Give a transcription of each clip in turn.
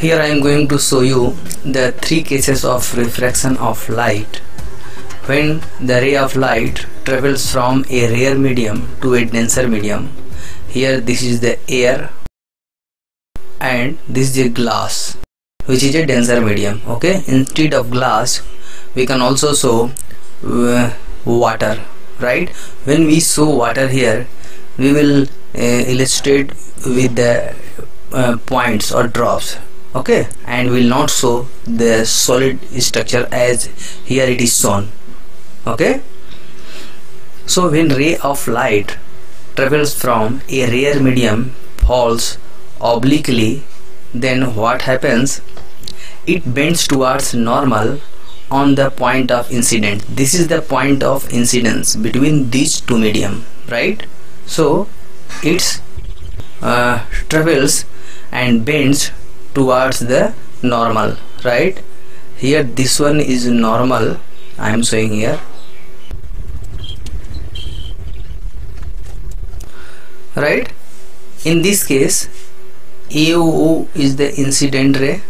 here I am going to show you the three cases of refraction of light. When the ray of light travels from a rare medium to a denser medium here this is the air and this is a glass which is a denser medium okay? Instead of glass we can also show uh, water right? When we show water here we will uh, illustrate with the uh, points or drops okay. And will not show the solid structure as here it is shown. Okay. So when ray of light travels from a rare medium falls obliquely then what happens? It bends towards normal on the point of incident this is the point of incidence between these two medium right? So it uh, travels and bends towards the normal right? Here this one is normal. I am showing here. Right? In this case AO is the incident ray.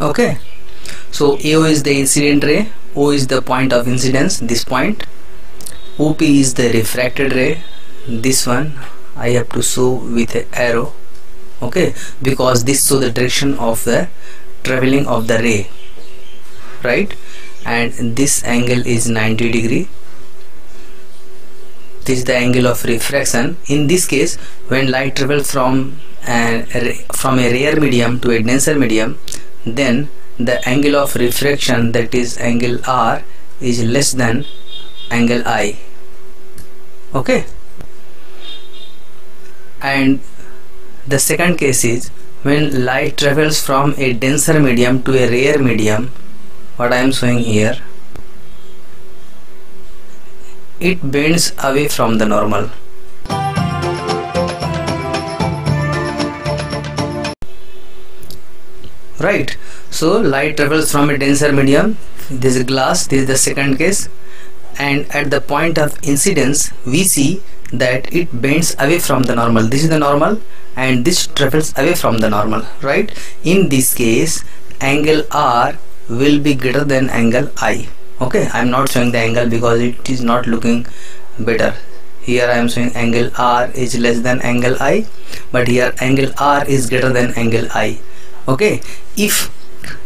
Okay? So AO is the incident ray O is the point of incidence? This point. OP is the refracted ray. This one I have to show with an arrow. Okay? Because this show the direction of the traveling of the ray. Right? And this angle is 90 degree. This is the angle of refraction. In this case when light travels from a, from a rare medium to a denser medium then the angle of refraction that is angle R is less than angle I. Okay? And the second case is when light travels from a denser medium to a rare medium what I am showing here it bends away from the normal right. So light travels from a denser medium this is glass this is the second case and at the point of incidence we see that it bends away from the normal. This is the normal and this travels away from the normal. Right. In this case angle R will be greater than angle I. Okay. I'm not showing the angle because it is not looking better. Here I am showing angle R is less than angle I but here angle R is greater than angle I okay if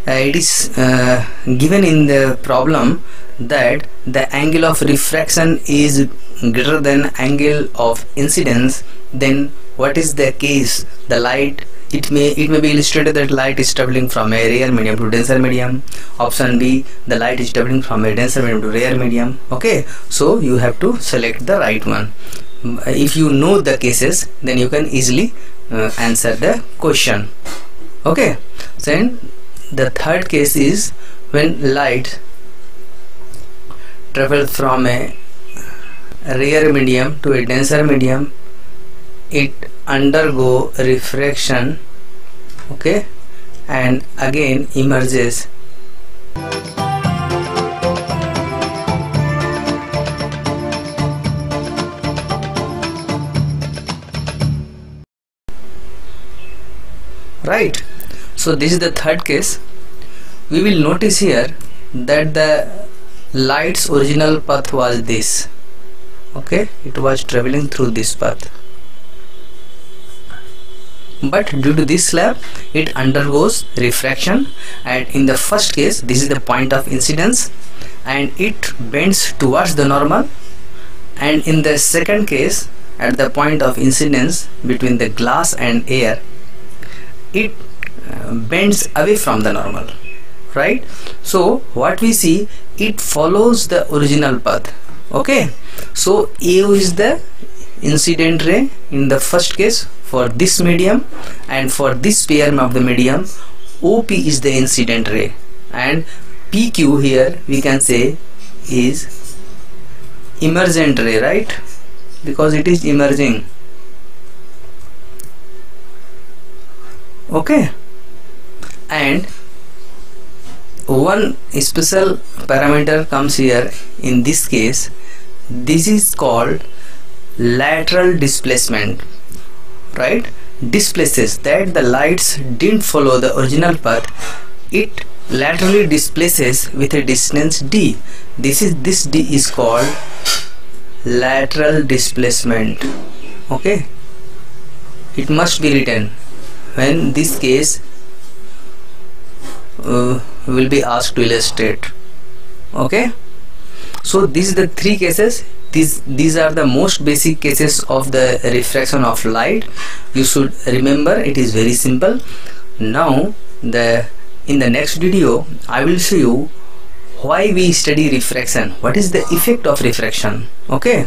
uh, it is uh, given in the problem that the angle of refraction is greater than angle of incidence then what is the case? The light it may it may be illustrated that light is traveling from a rare medium to denser medium. Option b the light is traveling from a denser medium to rare medium. Okay so you have to select the right one. If you know the cases then you can easily uh, answer the question okay then the third case is when light travels from a rare medium to a denser medium it undergo refraction okay and again emerges. Right so this is the third case. We will notice here that the light's original path was this. Okay? It was traveling through this path. But due to this slab it undergoes refraction. And in the first case this is the point of incidence. And it bends towards the normal. And in the second case at the point of incidence between the glass and air it bends away from the normal right? So what we see it follows the original path okay? So AO is the incident ray in the first case for this medium and for this pair of the medium OP is the incident ray. And PQ here we can say is emergent ray right? Because it is emerging. Okay and one special parameter comes here. In this case this is called lateral displacement right? Displaces that the lights didn't follow the original path. It laterally displaces with a distance d. This is this d is called lateral displacement okay? It must be written. When this case uh, will be asked to illustrate. Okay? So these are the three cases. These these are the most basic cases of the refraction of light. You should remember it is very simple. Now the in the next video I will show you why we study refraction. What is the effect of refraction? Okay